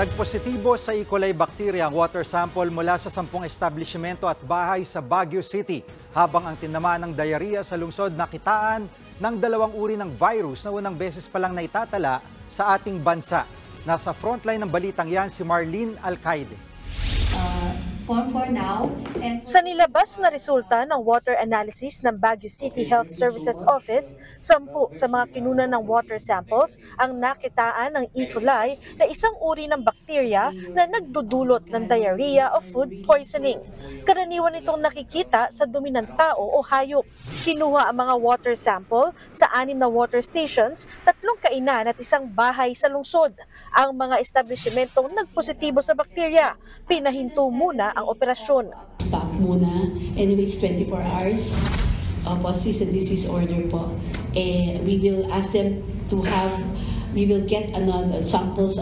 Nagpositibo sa E. coli bacteria ang water sample mula sa sampung establishmento at bahay sa Baguio City habang ang tinamaan ng diarrhea sa lungsod nakitaan ng dalawang uri ng virus na unang beses palang naitatala sa ating bansa. Nasa frontline ng balitang yan si Marlene Alcaide. uh, form for now. And Sa nilabas na resulta ng water analysis ng Baguio City Health Services Office, sampu sa mga kinunan ng water samples ang nakitaan ng E. coli na isang uri ng bakterya na nagdudulot ng diarrhea o food poisoning. Karaniwan itong nakikita sa dumi ng tao o hayop. Kinuha ang mga water sample sa anim na water stations, tatlong kainan at isang bahay sa lungsod. Ang mga establishmentong nagpositibo sa bakterya, pinahinto muna ang operasyon. stop muna. Anyway, it's 24 hours uh, po cease and desist order po. Eh, we will ask them to have, we will get another samples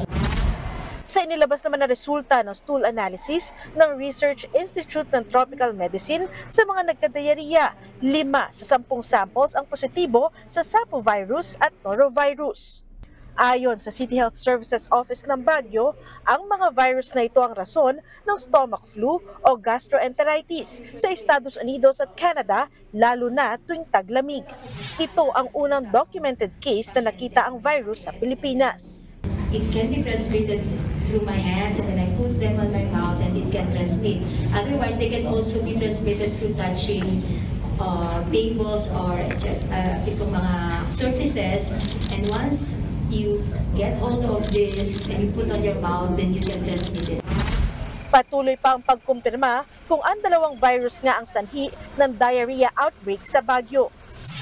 Sa inilabas naman na resulta ng stool analysis ng Research Institute ng Tropical Medicine sa mga nagkadayariya, lima sa sampung samples ang positibo sa sapovirus at norovirus. Ayon sa City Health Services Office ng Baguio, ang mga virus na ito ang rason ng stomach flu o gastroenteritis sa Estados Unidos at Canada, lalo na tuwing taglamig. Ito ang unang documented case na nakita ang virus sa Pilipinas. it can be transmitted through my hands and then I put them on my mouth and it can transmit. Otherwise, they can also be transmitted through touching uh, tables or uh, itong mga surfaces. And once you get hold of this and you put on your mouth, then you can transmit it. Patuloy pa ang pagkumpirma kung ang dalawang virus nga ang sanhi ng diarrhea outbreak sa Baguio.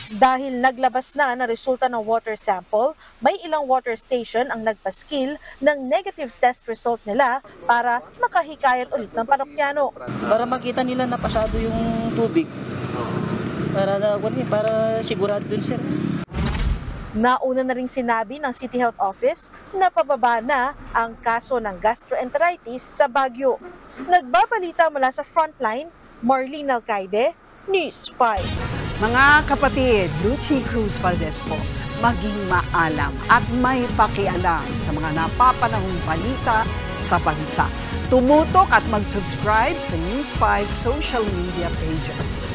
Dahil naglabas na na resulta ng water sample, may ilang water station ang nagpaskil ng negative test result nila para makahikayat ulit ng parokyano. para makita nila na pasado yung tubig. Para para sigurado dun sir. Nauna na ring sinabi ng City Health Office na pababa na ang kaso ng gastroenteritis sa Baguio. Nagbabalita mula sa frontline, Marlene Alcaide, News 5. Mga kapatid, Lucy Cruz Valdez po, maging maalam at may pakialam sa mga napapanahong balita sa bansa. Tumutok at mag-subscribe sa News 5 social media pages.